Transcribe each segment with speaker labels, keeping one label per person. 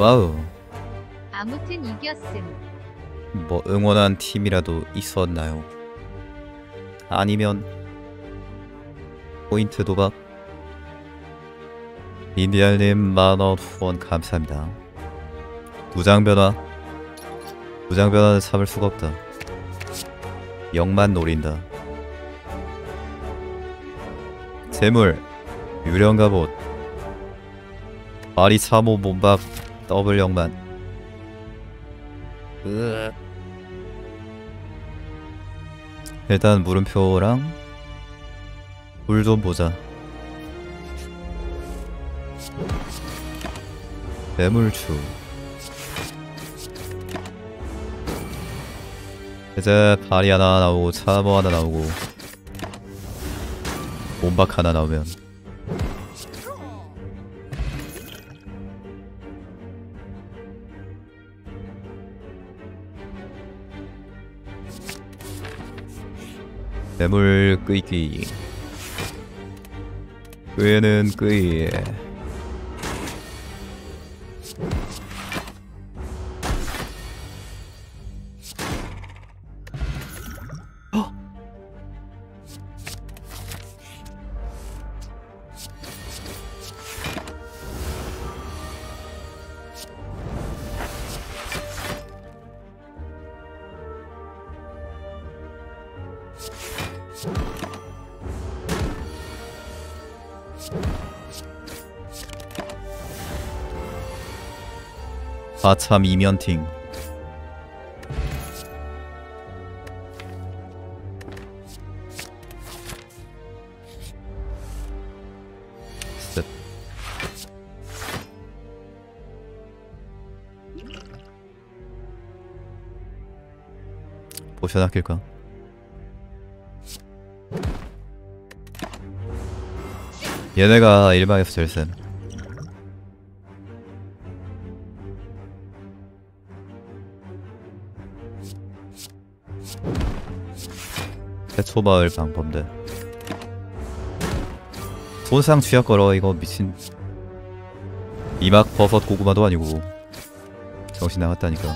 Speaker 1: 와우.
Speaker 2: 아무튼 이겼음.
Speaker 1: 뭐 응원한 팀이라도 있었나요? 아니면 포인트 도박? 인디알님 만원 후원 감사합니다. 무장 변화 무장 변화는 참을 수가 없다. 영만 노린다. 제물 유령 갑옷 마리 참호 몸박 더블 영만. 으 일단 물음표랑 물 좀 보자. 매물추. 이제 발이 하나 나오고 차모 하나 나오고 몸박 하나 나오면 매물 끄기. 끄는 끄이 아참 이면팅 셋. 포션 아낄까? 얘네가 일방에서 제일 센 대초마을 방범대. 손상 쥐약 걸어 이거 미친. 이막 버섯 고구마도 아니고. 정신 나갔다니까.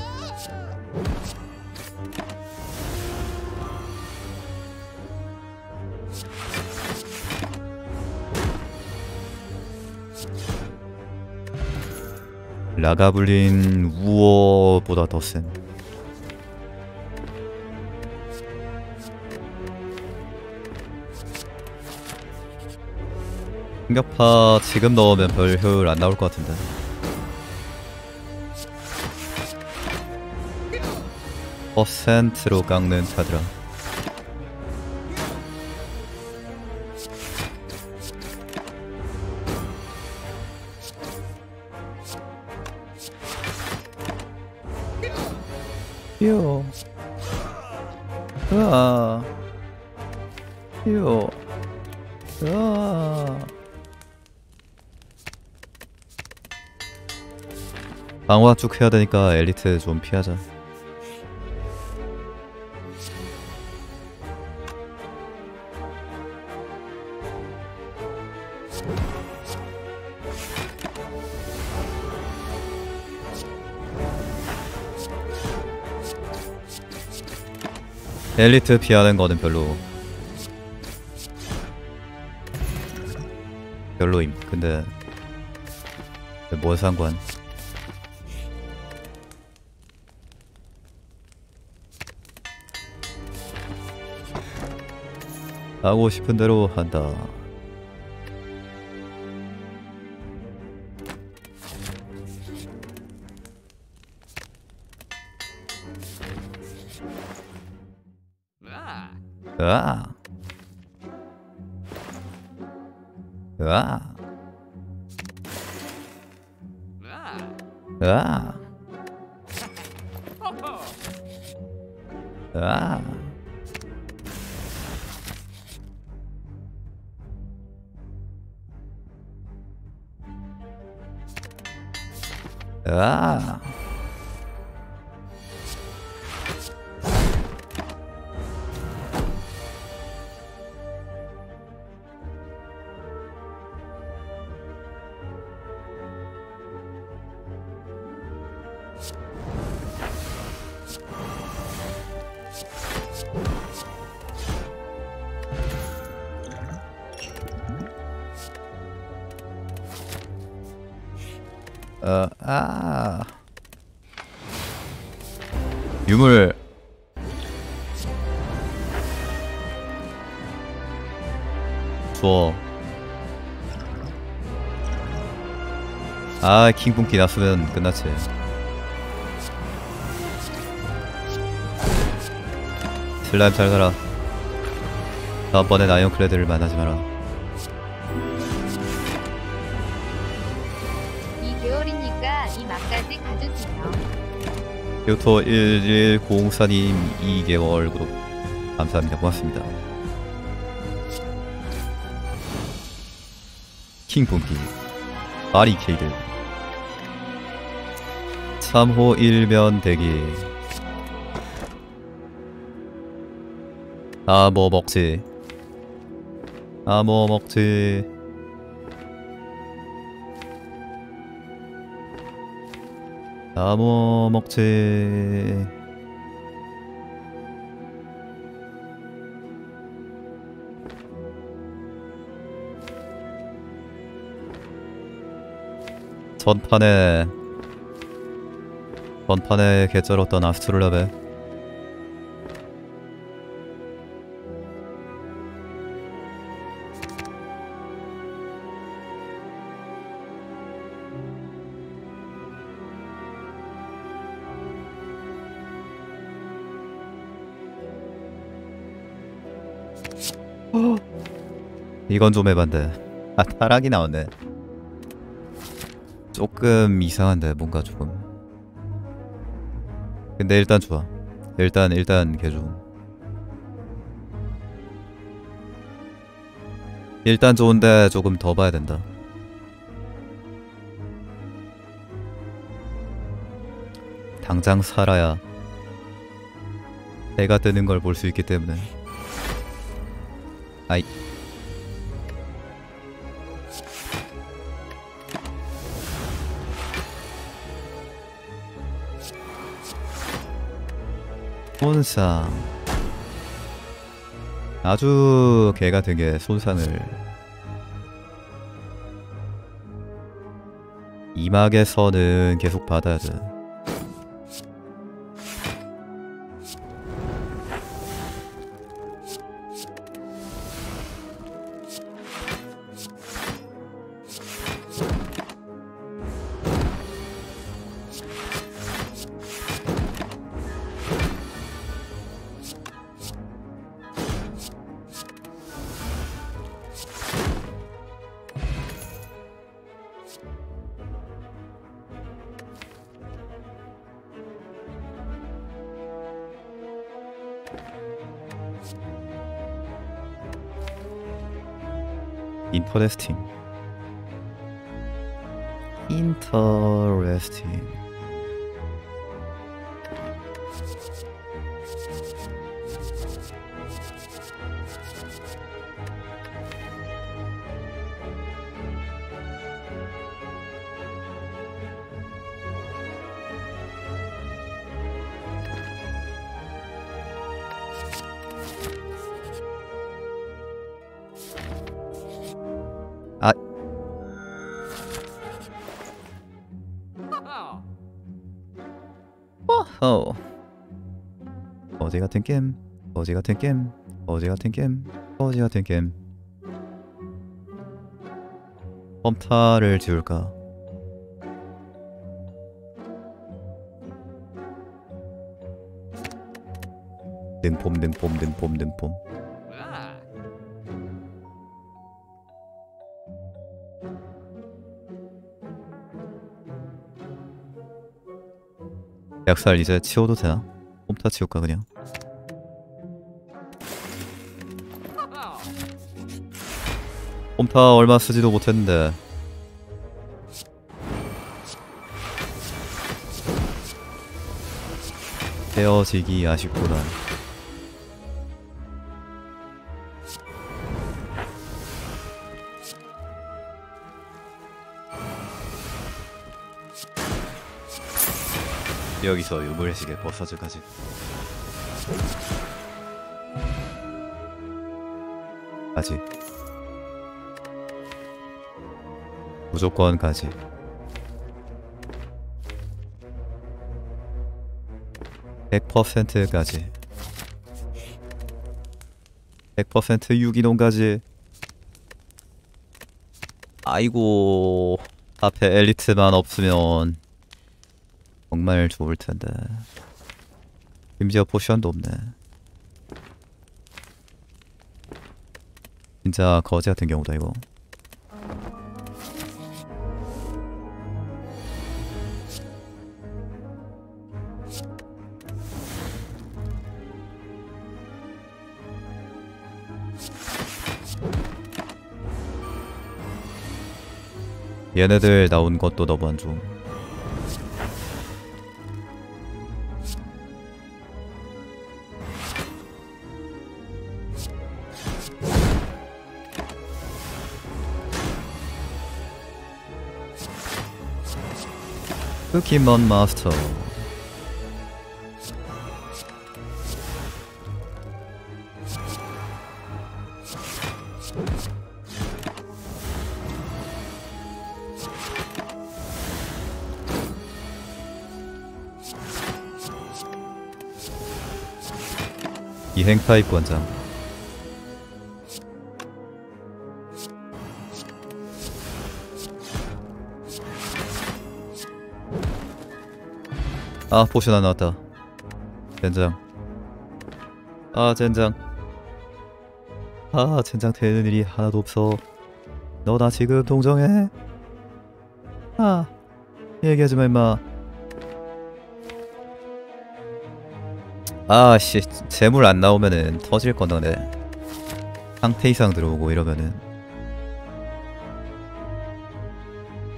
Speaker 1: 라가블린 우어보다 더센 충격파 지금 넣으면 별 효율 안 나올 것 같은데. 퍼센트로 깎는 카드라 방어가 쭉 해야 되니까 엘리트 좀 피하자. 엘리트 피하는 거는 별로 별로임. 근데 뭔 상관 하고 싶은 대로 한다. 으아. 으아. 으아. 으아 으 어, 아. 유물. 줘. 아, 킹분기 났으면 끝났지. 슬라임 잘 가라. 다음번엔 아이언클레드를 만나지 마라. 요토 1104님 2개월 구독 감사합니다. 고맙습니다. 킹분기 바리케이드 3호 1면 대기 아뭐 먹지 아뭐 먹지 아뭐 먹지. 전판에 전판에 개쩔었던 아스트롤라베 이건 좀 해반데 아 타락이 나왔네. 조금 이상한데 뭔가 조금. 근데 일단 좋아. 일단 일단 개좋음. 일단 좋은데 조금 더 봐야 된다. 당장 살아야 해가 뜨는 걸 볼 수 있기 때문에 손상 아주 개가 되게 손상을 이막에서는 계속 받아야 돼 인터레스팅 어. 어제 같은 게임, 어제 같은 게임, 어제 같은 게임, 어제 같은 게임. 펌타를 지울까? 능폼 능폼 능폼 능폼 약살 이제 치워도 되나? 홈타 치울까 그냥? 홈타 얼마 쓰지도 못했는데 헤어지기 아쉽구나 여기서 유물의식의 버서즈까지 가지. 무조건 가지. (100%까지) (100% 유기농까지) 아이고 앞에 엘리트만 없으면 정말 좋을 텐데. 심지어 포션도 없네. 진짜 거지 같은 경우다 이거. 얘네들 나온 것도 너무 안 좋음 포켓몬 마스터 이행 타입 권장 아 포션 하나 나왔다. 젠장. 아 젠장. 아 젠장 되는 일이 하나도 없어. 너 나 지금 동정해? 아 얘기하지마 임마. 아씨 재물 안 나오면은 터질 건데 상태 이상 들어오고 이러면은.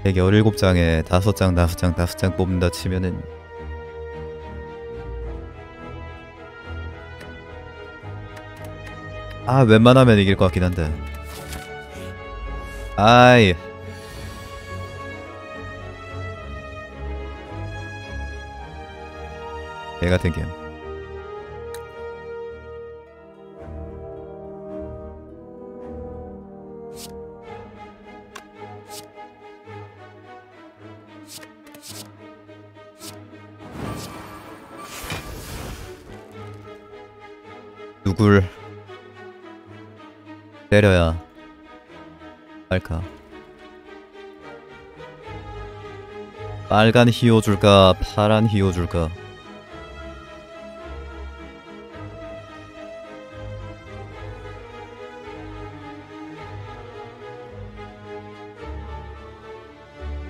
Speaker 1: 되게 17장에 5장 5장 5장 뽑는다 치면은 아 웬만하면 이길 것 같긴 한데. 아이. 개 같은 게임 누굴 때려야 할까? 빨간 히오 줄까? 파란 히오 줄까?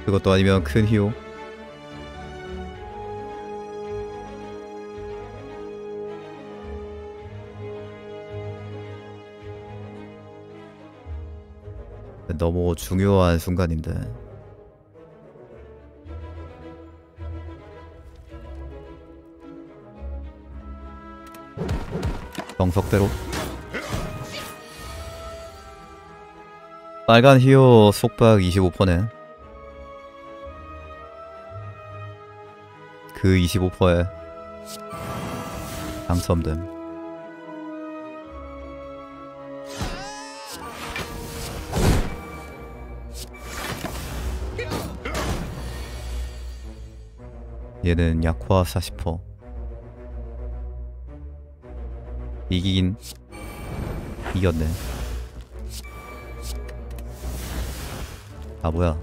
Speaker 1: 그것도 아니면 큰 히오? 너무 중요한 순간인데. 정석대로. 빨간 히오 속박 25%네 그 25%에 당첨됨 얘는 약화 40% 이기긴 이겼네. 아 뭐야.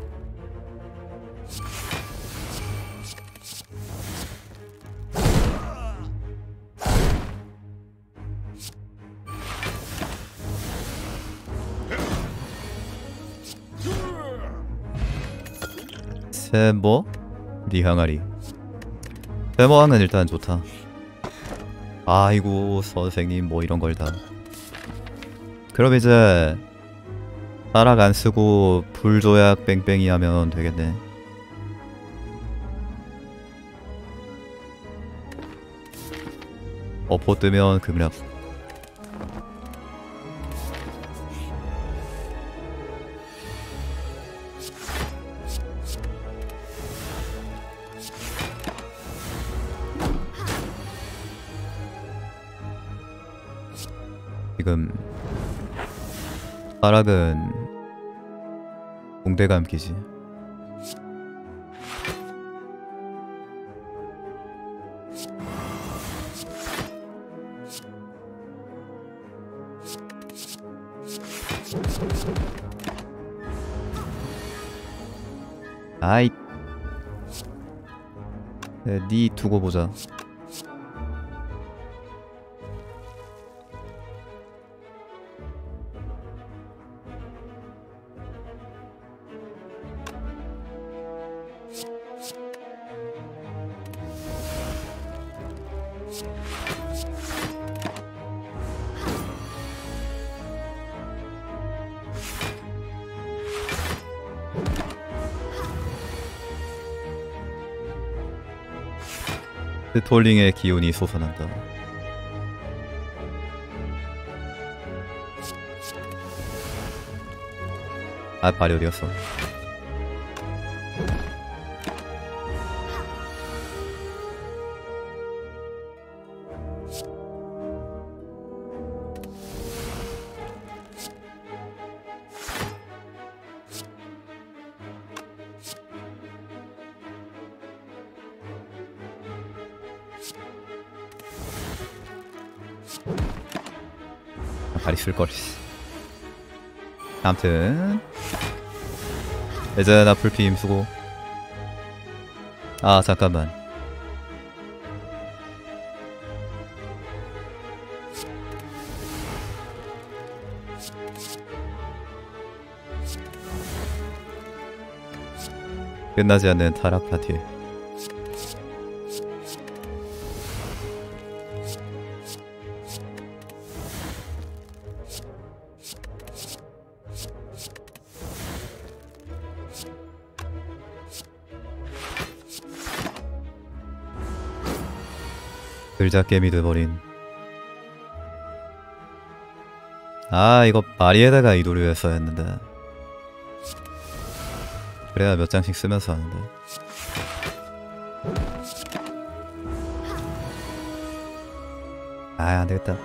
Speaker 1: 세모 리항아리 세모왕은 일단 좋다. 아이고 선생님 뭐 이런 걸 다. 그럼 이제 타락 안 쓰고 불조약 뺑뺑이 하면 되겠네. 어포 뜨면 급락 타락은 공대감기지. 아이 네, 니 두고 보자 스톨링의 기운이 솟아난다. 아 발이 어디갔어 아, 발이 쓸걸 아무튼 예전아 풀피임 수고. 아 잠깐만. 끝나지 않는 타락 파티 글자게임이 돼버린. 아 이거 마리에다가 이 노래였어야 했는데. 그래야 몇 장씩 쓰면서 하는데. 아 안되겠다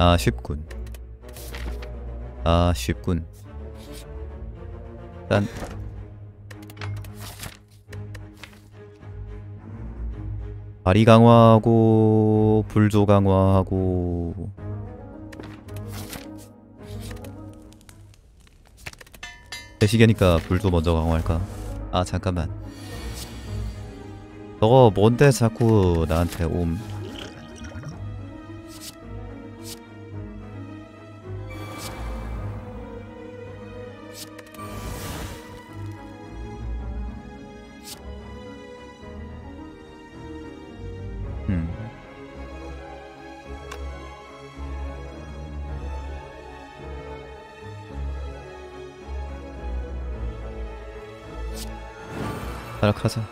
Speaker 1: 아 쉽군. 아 쉽군. 난 발이 강화하고 불조 강화하고 대시계니까 불조 먼저 강화할까? 아 잠깐만. 저거 뭔데 자꾸 나한테 옴 타락하자.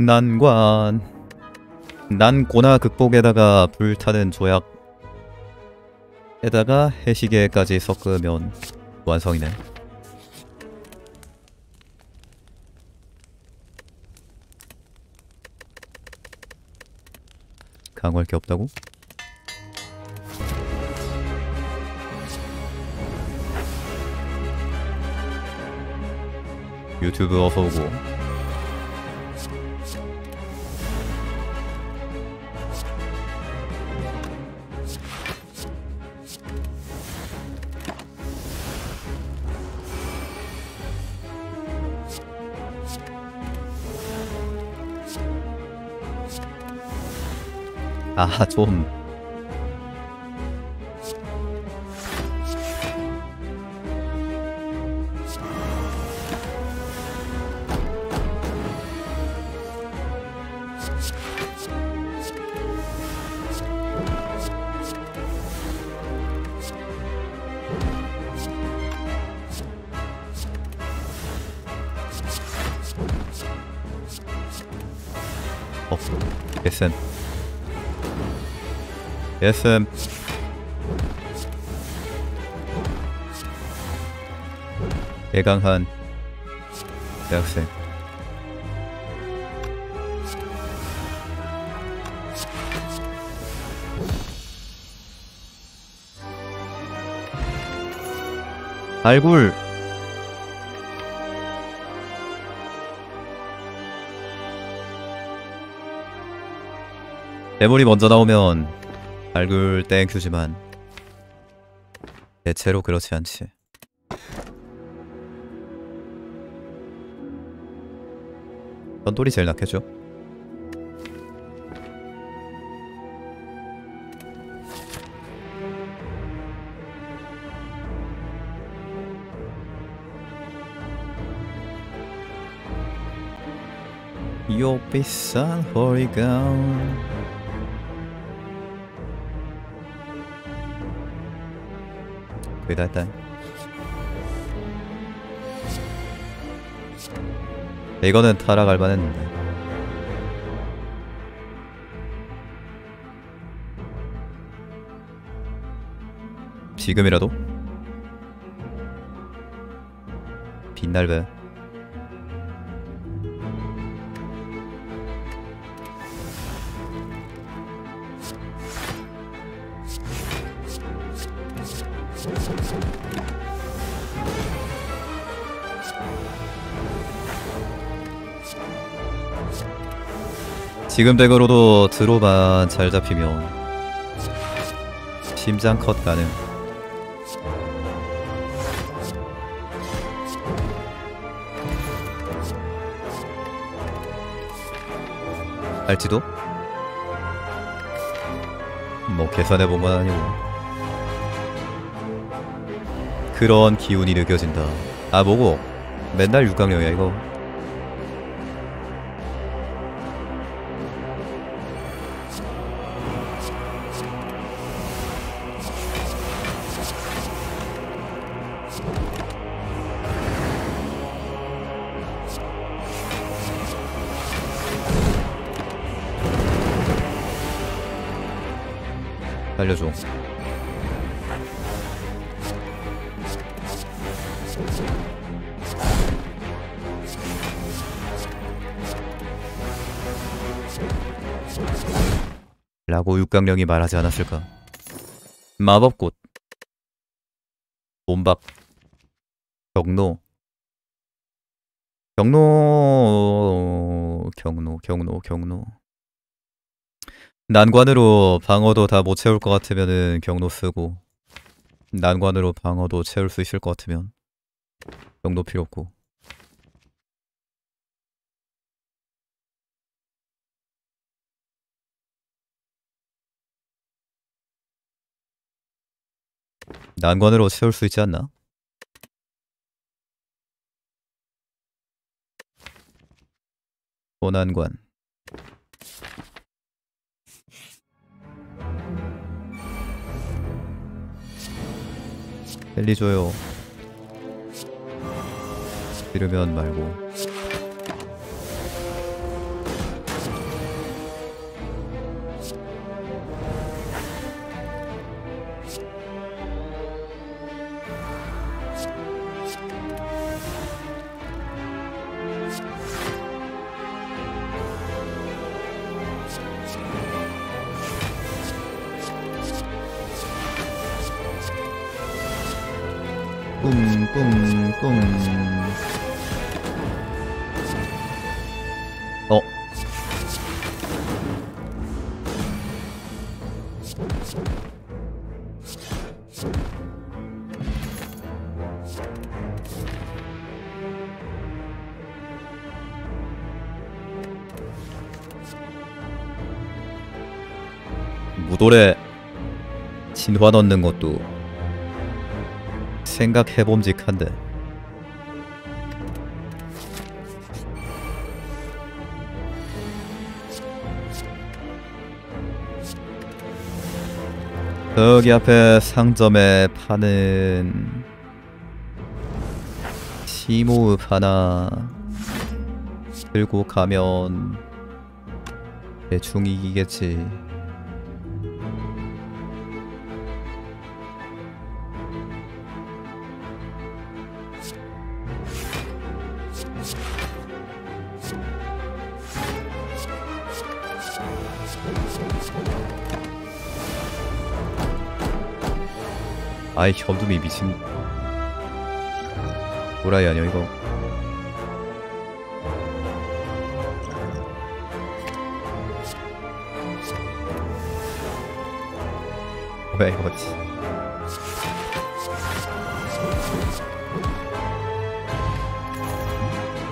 Speaker 1: 난관. 난 고나 극복에다가 불타는 조약에다가 해시계까지 섞으면 완성이네. 강화할 게 없다고? 유튜브 어서 오고 아, 좀. 어, SM. 예강한 대학생. 알굴 대물이 먼저 나오면 알굴 땡큐지만 대체로 그렇지 않지. 전돌이 제일 낫겠죠? 요 비싼 허리가 거의 다 했다 이거는 타락할 만했는데. 지금이라도? 빛날배 지금 덱으로도 드로만 잘 잡히면 심장 컷 가능. 알지도? 뭐 계산해본 건 아니고. 그런 기운이 느껴진다. 아 뭐고? 맨날 육강령이야 이거 알려줘. 라고 육강령이 말하지 않았을까? 마법꽃. 몸박. 경로. 경로 경로 경로 경로 난관으로 방어도 다 못 채울 것 같으면은 경로 쓰고 난관으로 방어도 채울 수 있을 것 같으면 경로 필요 없고 난관으로 채울 수 있지 않나? 고난관 헬리 줘요. 이러면 말고 꿍꿍꿍 어? 무돌에 진화 넣는 것도 생각해봄직한데. 저기 앞에 상점에 파는 시모읍 하나 들고 가면 대충 이기겠지. 아이 현두미 미친. 도라이 아니야 이거. 왜 이거지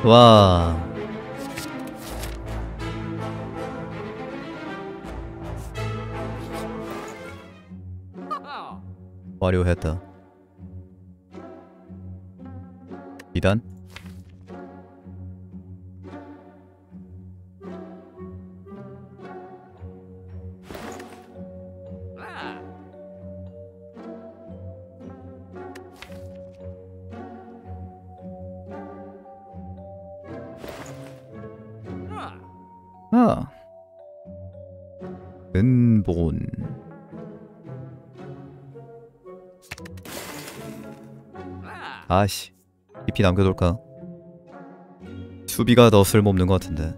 Speaker 1: 와 완료했다. 아씨 EP 남겨둘까? 수비가 더 쓸모없는 것 같은데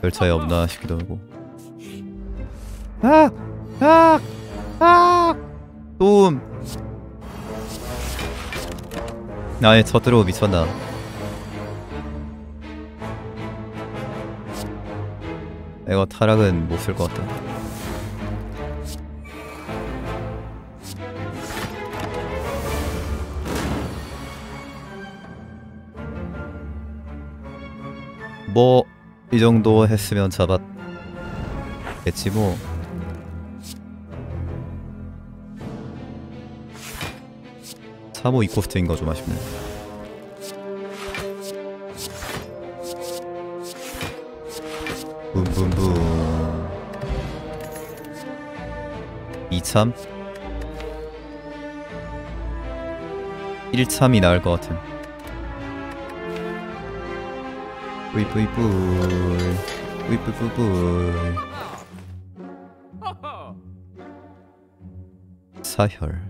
Speaker 1: 별 차이 없나 싶기도 하고 아! 아! 아! 도움 아예 쳐들어 미쳤나 이거 타락은 못 쓸 것 같다 뭐 이 정도 했으면 잡았겠지 뭐. 사모 이코스트인 거 좀 아쉽네. 붐붐붐. 2참? 1참이 나을 것 같은 뿌이뿌이뿌이 뿌이뿌이뿌이 사혈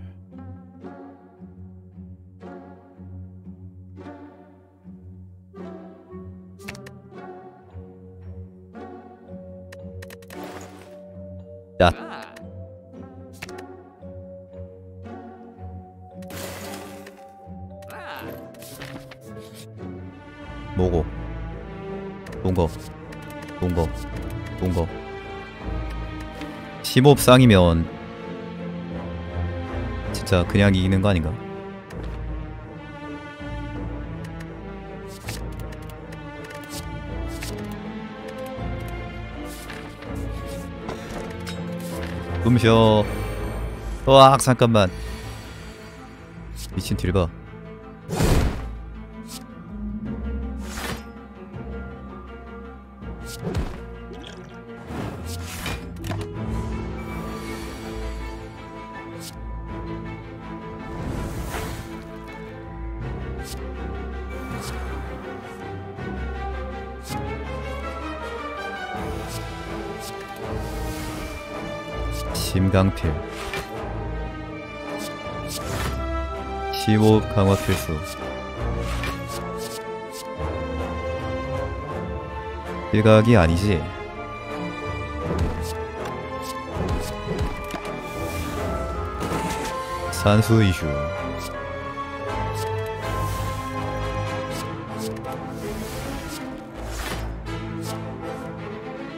Speaker 1: 야 동거 동거 동거. 심호흡상이면 진짜 그냥 이기는 거 아닌가? 숨 쉬어 으악 잠깐만. 미친 딜봐 15 강화 필수 일각이 아니지? 산수 이슈.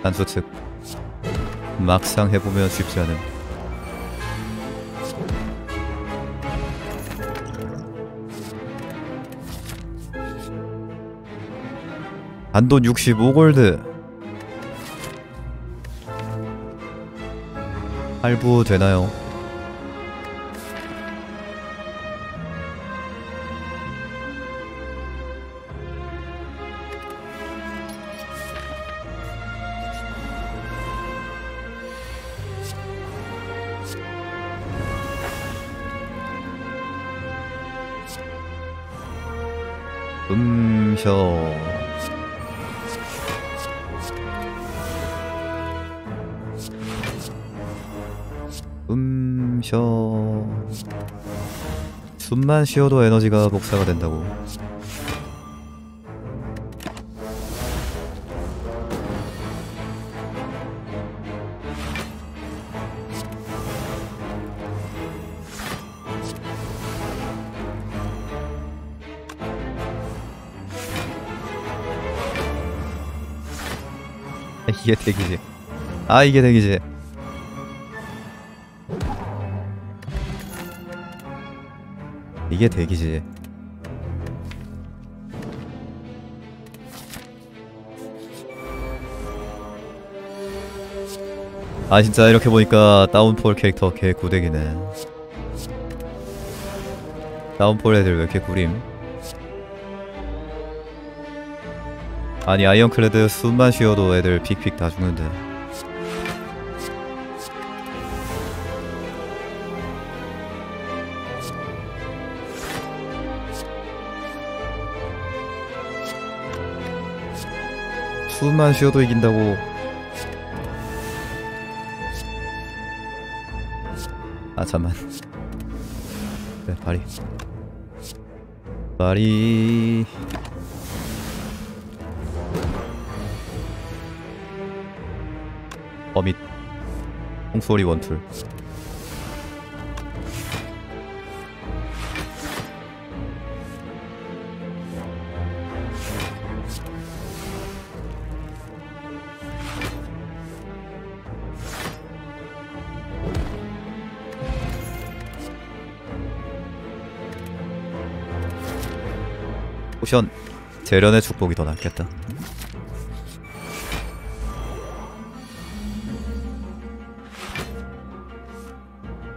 Speaker 1: 산수 측 막상 해보면 쉽지 않음 단돈 65골드 할부 되나요? 음... 셔... 쉬어. 숨만 쉬어도 에너지가 복사가 된다고. 이게 대기지. 아 이게 대기지. 이게 대기지. 아 진짜 이렇게 보니까 다운폴 캐릭터 개 구대기네. 다운폴 애들 왜 이렇게 구림? 아니 아이언클레드 숨만 쉬어도 애들 픽픽 다 죽는데 숨만 쉬어도 이긴다고. 아 잠만. 네 발이. 발이. 어밋. 홍소리 원툴 포션 재련의 축복이 더 낫겠다.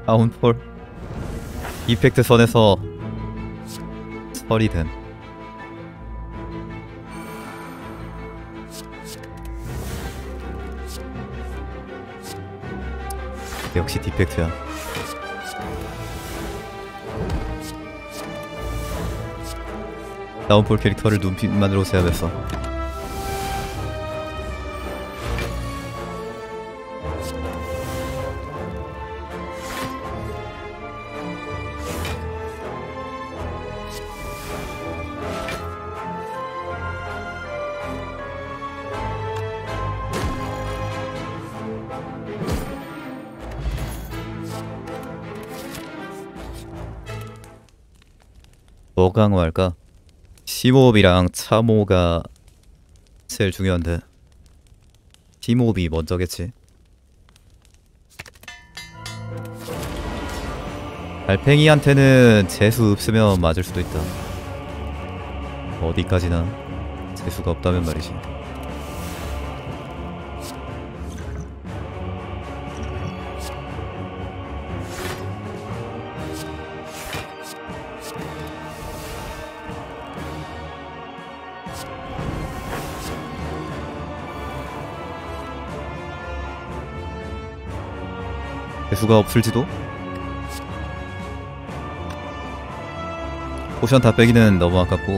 Speaker 1: 다운폴. 이펙트 선에서 된. 역시 디펙트야 다운폴 캐릭터를 눈빛만으로 제압했어 뭐 강화할까? 심호흡이랑 참호가 제일 중요한데. 심호흡이 먼저겠지. 달팽이한테는 재수 없으면 맞을 수도 있다. 어디까지나 재수가 없다면 말이지 수가 없을지도? 포션 다 빼기는 너무 아깝고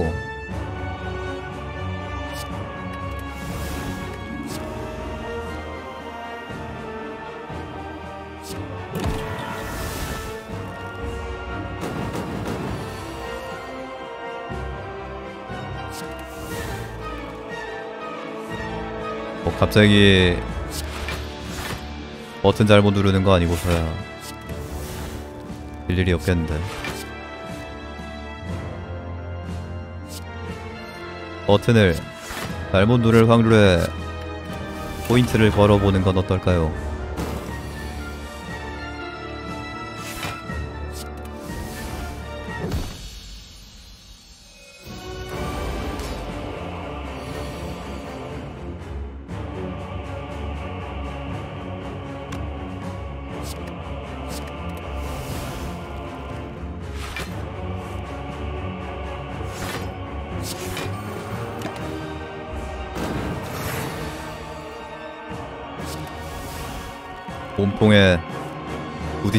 Speaker 1: 뭐 갑자기 버튼 잘못 누르는 거 아니고서야 일일이 없겠는데 버튼을 잘못 누를 확률에 포인트를 걸어보는 건 어떨까요?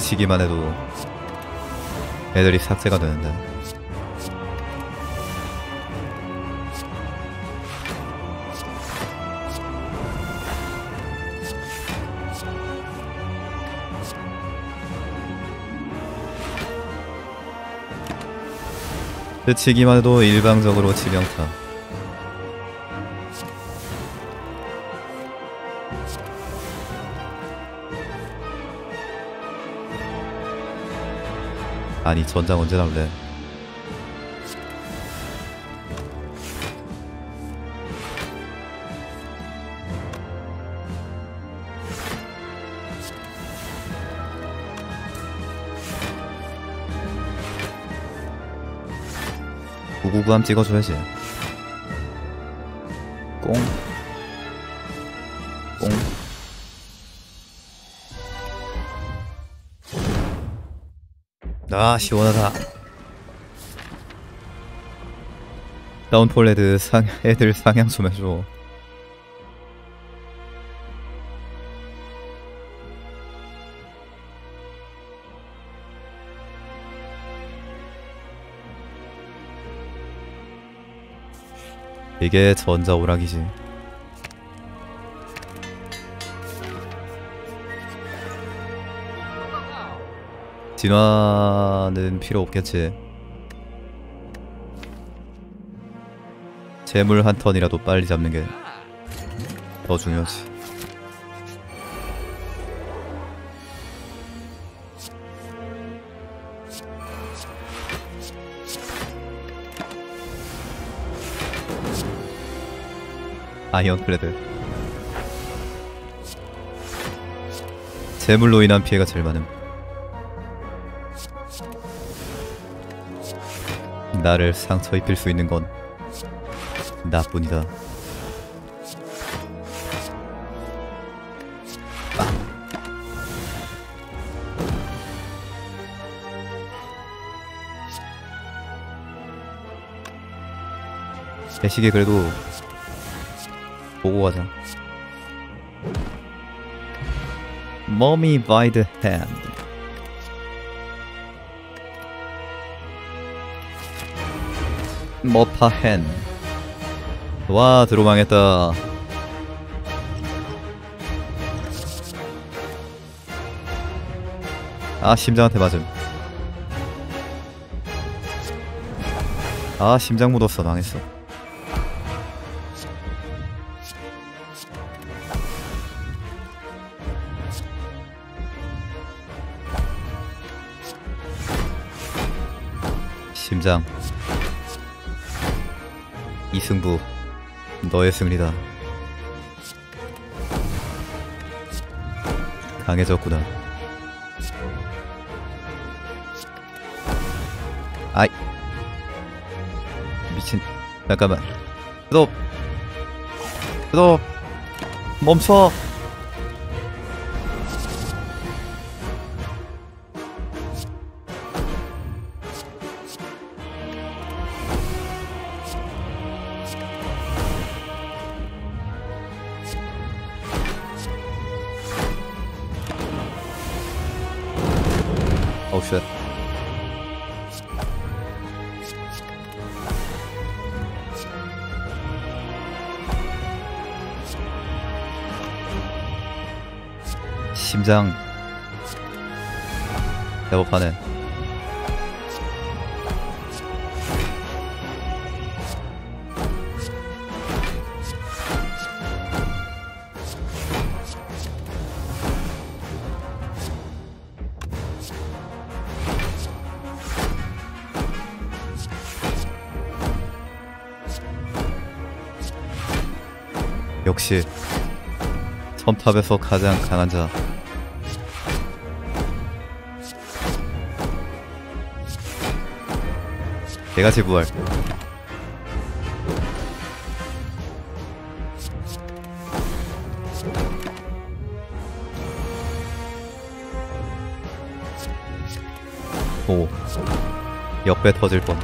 Speaker 1: 부딪히기만 해도 애들이 삭제가 되는데. 스치기만 해도 일방적으로 치명타. 아니 전장 언제 나올래? 구구구함 찍어줘야지. 꽁 아 시원하다. 다운폴 애들 상 애들 상향 좀 해줘. 이게 전자 오락이지 진화는 필요 없겠지. 재물 한 턴이라도 빨리 잡는 게 더 중요하지. 아이언클레드 재물로 인한 피해가 제일 많음 나를 상처 입힐 수 있는 건 나뿐이다 대식이 그래도 보고 가자. Mommy by the hand. 머파헨. 와, 들어망했다. 아, 심장한테 맞음. 아, 심장 묻었어. 망했어. 심장 이승부 너의 승리다. 강해졌구나. 아이. 미친. 잠깐만. 스톱 스톱 멈춰 심장 배고파네. 역시 첨탑에서 가장 강한 자 개가지 부활 오. 역배 터질 뻔.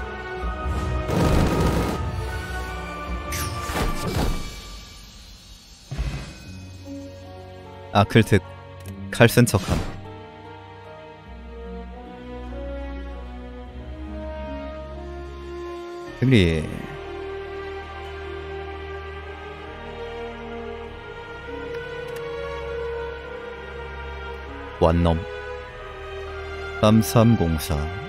Speaker 1: 아클특. 칼쓴 척함 승리 완넘 3304